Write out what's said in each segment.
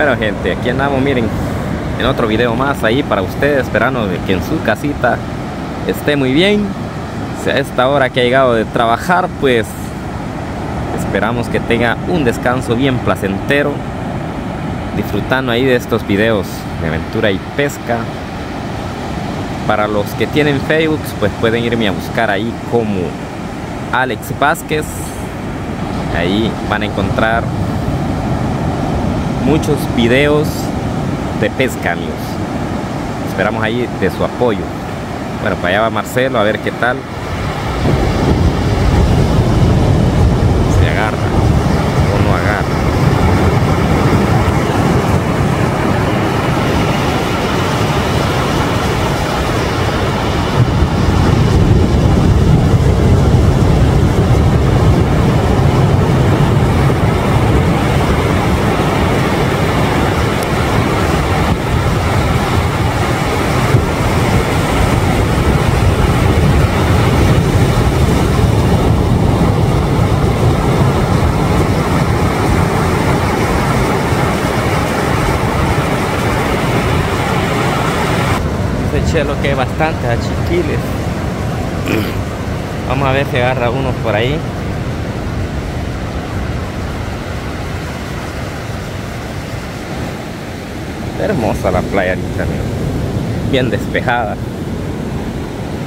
Bueno gente, aquí andamos, miren, en otro video más ahí para ustedes, esperando que en su casita esté muy bien. Si a esta hora que ha llegado de trabajar, pues esperamos que tenga un descanso bien placentero, disfrutando ahí de estos videos de aventura y pesca. Para los que tienen Facebook, pues pueden irme a buscar ahí como Alex Vázquez. Ahí van a encontrar muchos videos de pesca, amigos. Esperamos ahí de su apoyo. Bueno, para allá va Marcelo a ver qué tal. Se agarra o no agarra. Chelo que hay bastantes achiquiles. Vamos a ver si agarra uno por ahí. Hermosa la playa ahorita, bien despejada.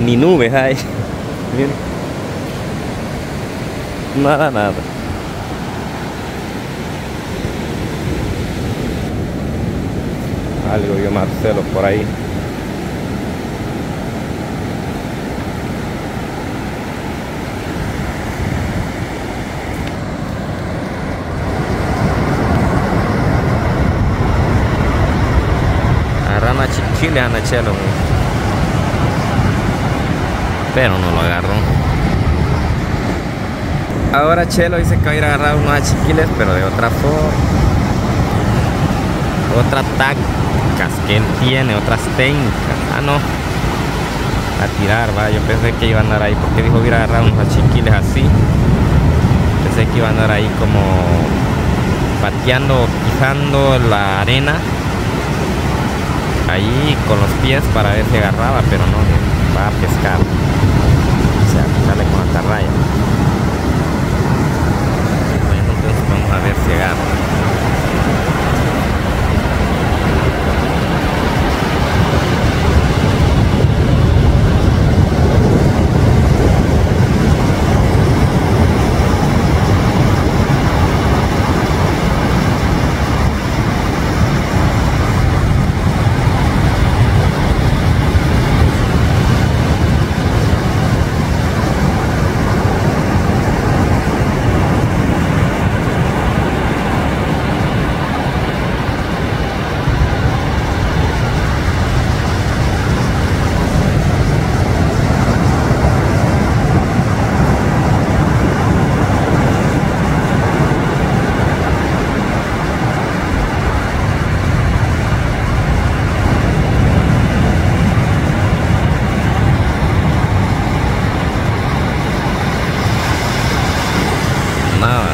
Ni nubes hay. Nada, nada. Algo yo Marcelo por ahí. Rana chiquile anda chelo. Pero no lo agarró. Ahora Chelo dice que va a ir a agarrar unos chiquiles, pero de otra forma. Otra tácticas que él tiene, otras técnicas. Ah, no. A tirar, va. Yo pensé que iba a andar ahí, porque dijo ir a agarrar unos chiquiles así. Pensé que iba a andar ahí como pateando, pisando la arena ahí con los pies para ver si agarraba, pero no, va a pescar. O sea, sale con la atarraya. Vamos a ver si agarra. Nada.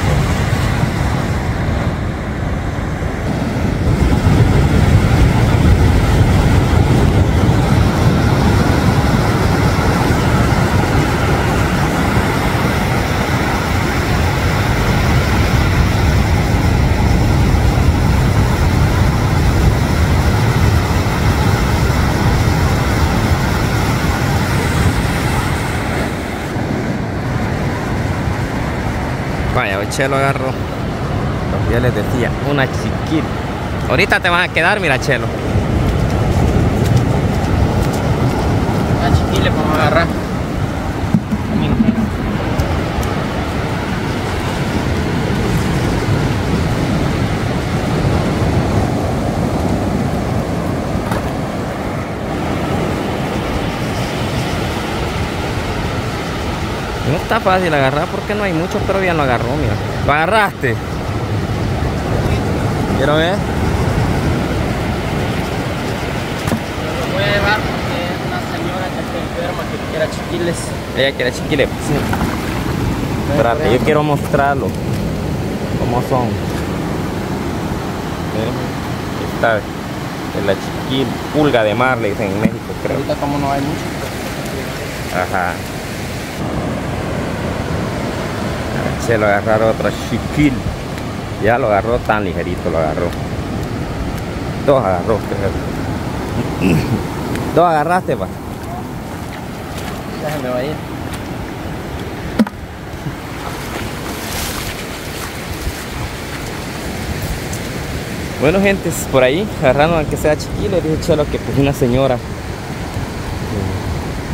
Vaya, hoy Chelo agarró. Yo les decía, una chiquita. Ahorita te van a quedar, mira, Chelo. Está fácil agarrar porque no hay mucho, pero ya lo agarró, mira. ¿Lo agarraste? Quiero ver. Lo voy a llevar porque es una señora que está enferma que quiera chiquiles. Ella quiere chiquile. Sí. Espérate, yo quiero mostrarlo. ¿Cómo son? Está. Es la chiquil, pulga de mar, le dicen en México, creo. Ahorita como no hay mucho. Ajá. Se lo agarraron otra chiquil. Ya lo agarró tan ligerito, lo agarró. Dos agarró. Dos agarraste, va. Déjame a ir. Bueno, gente, por ahí agarraron aunque sea chiquil, le dije Chelo que pues una señora,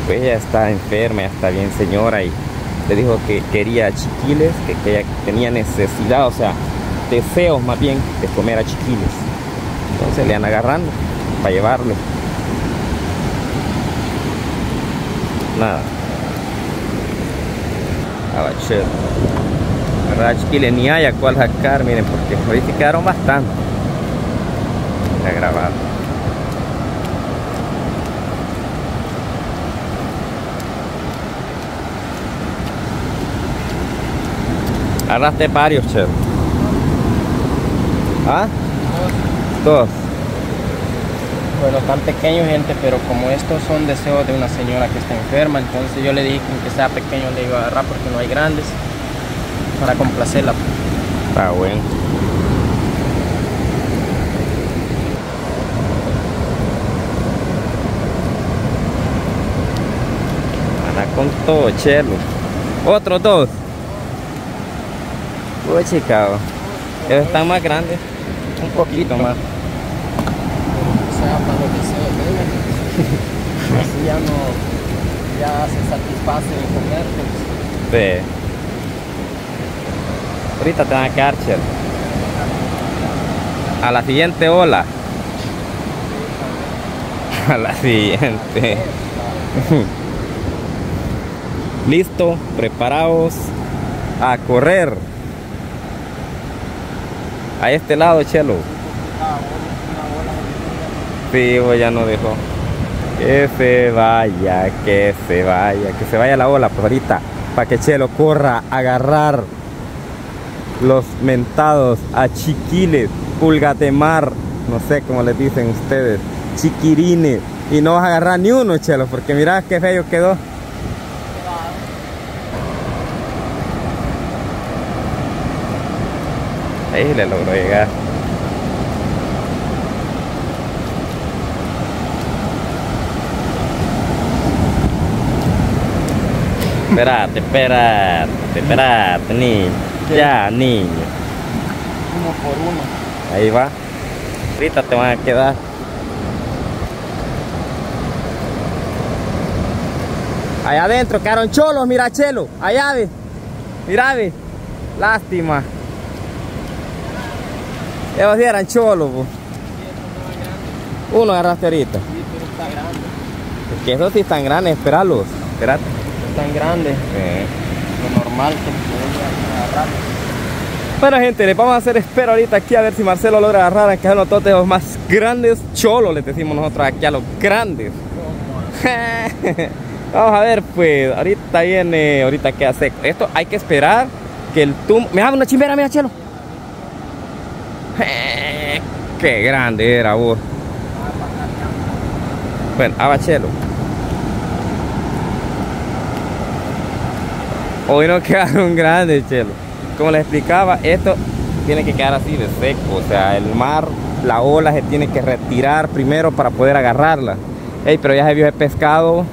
pues ella está enferma, ya está bien señora y le dijo que quería chiquiles, que, tenía necesidad, o sea, deseos más bien de comer a chiquiles. Entonces le han agarrando para llevarle. Nada. Abachero. Agarrar chiquiles ni hay a cuál sacar, miren, porque ahorita quedaron bastante. Está grabado. Agarraste varios, chero. ¿Ah? Dos. Bueno, tan pequeños, gente, pero como estos son deseos de una señora que está enferma, entonces yo le dije que aunque sea pequeño le iba a agarrar porque no hay grandes para complacerla. Está bueno. Con todo, chelo. Otros dos. Uy, chicao. Ellos están más grandes. Un poquito más. O sea, para deseos de ella. Así ya no, ya se satisface de comer. pues. Sí. Ahorita te van a quedar, chelo. A la siguiente ola. A la siguiente. Listo, preparados a correr. A este lado, Chelo. Sí, ya no dejó. Que se vaya, que se vaya, que se vaya la ola, pues ahorita, para que Chelo corra a agarrar los mentados a chiquiles, pulgas de mar, no sé cómo les dicen ustedes, chiquirines. Y no vas a agarrar ni uno, Chelo, porque mirá qué feo quedó. Ahí le logró llegar. Espérate, espérate, espérate, niño. Ya, niño. Uno por uno. Ahí va. Ahorita te van a quedar. Allá adentro quedaron cholos, mira chelo. Allá ve. Mira ve. Lástima. Ellos sí eran cholos, po. Uno agarraste ahorita. Sí, pero está grande. Es que esos sí están grandes, esperalos. Espérate. Tan grande. Lo normal que agarrar. Bueno gente, les vamos a hacer espero ahorita aquí a ver si Marcelo logra agarrar a cada uno de los más grandes cholos, les decimos nosotros aquí a los grandes. vamos a ver pues, ahorita viene, ahorita queda seco. Esto hay que esperar que el tum... Mira una chimbera, mira chelo. Qué grande era vos. Bueno, abachelo. Hoy no quedaron grandes, chelo. Como les explicaba, esto tiene que quedar así de seco. O sea, el mar, la ola se tiene que retirar primero para poder agarrarla. Ey, pero ya se vio el pescado.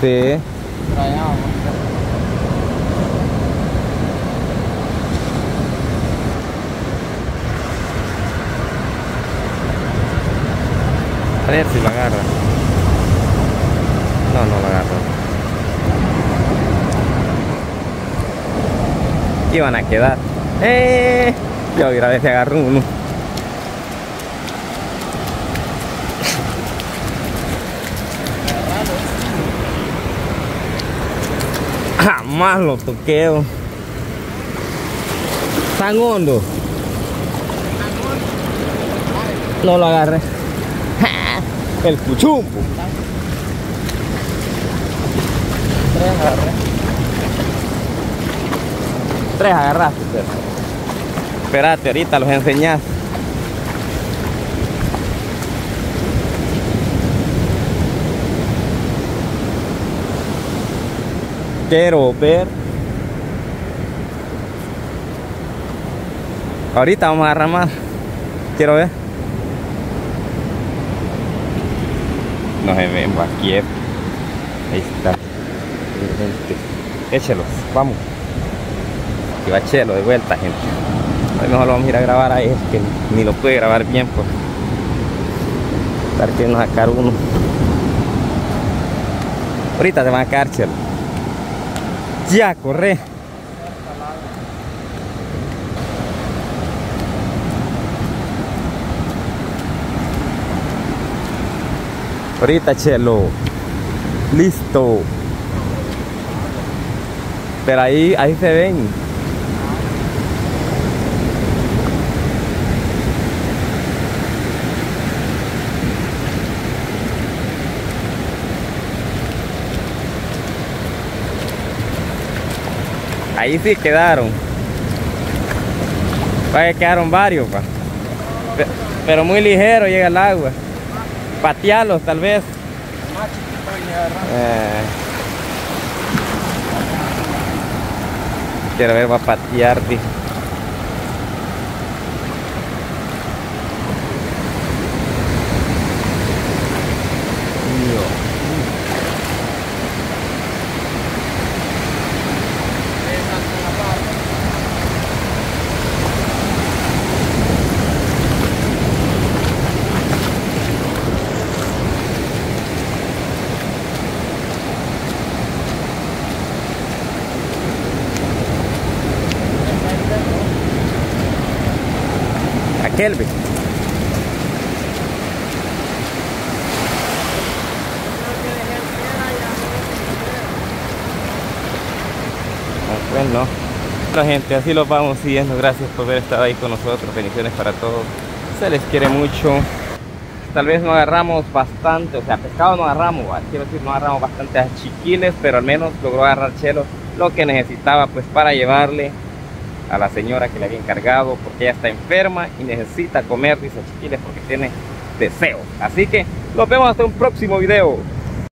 Sí. Por allá, vamos. Si lo agarra. No, no lo agarra. Iban a quedar. ¡Eh! Yo voy a ver si agarro uno. Jamás lo toqueo. Tan hondo. No lo agarré. El puchumbo. Tres agarré. Tres agarraste, pero. Espérate, ahorita los enseñás. Quiero ver. Ahorita vamos a agarrar. Quiero ver. No se ven, va quieto. Ahí está. Échelos, vamos. Y va chelo de vuelta, gente. Hoy mejor lo vamos a ir a grabar ahí, es que ni lo puede grabar bien, pues. Estar queriendo sacar uno. Ahorita te van a caer. Ya, corre. Ahorita, chelo. Listo. Pero ahí, ahí se ven. Ahí sí quedaron. Vaya, quedaron varios, pa. Pe- Pero muy ligero llega el agua. Patearlos tal vez. Eh. Quiero ver, va a patear, dijo. A Kelvin. Ah, Bueno, la gente, así los vamos siguiendo. Gracias por haber estado ahí con nosotros. Bendiciones para todos. Se les quiere mucho. Tal vez no agarramos bastante, o sea, pescado no agarramos, quiero decir, no agarramos bastante chiquiles, pero al menos logró agarrar Chelo lo que necesitaba pues para llevarle a la señora que le había encargado porque ella está enferma y necesita comer, dice chiquiles, porque tiene deseo. Así que nos vemos hasta un próximo video.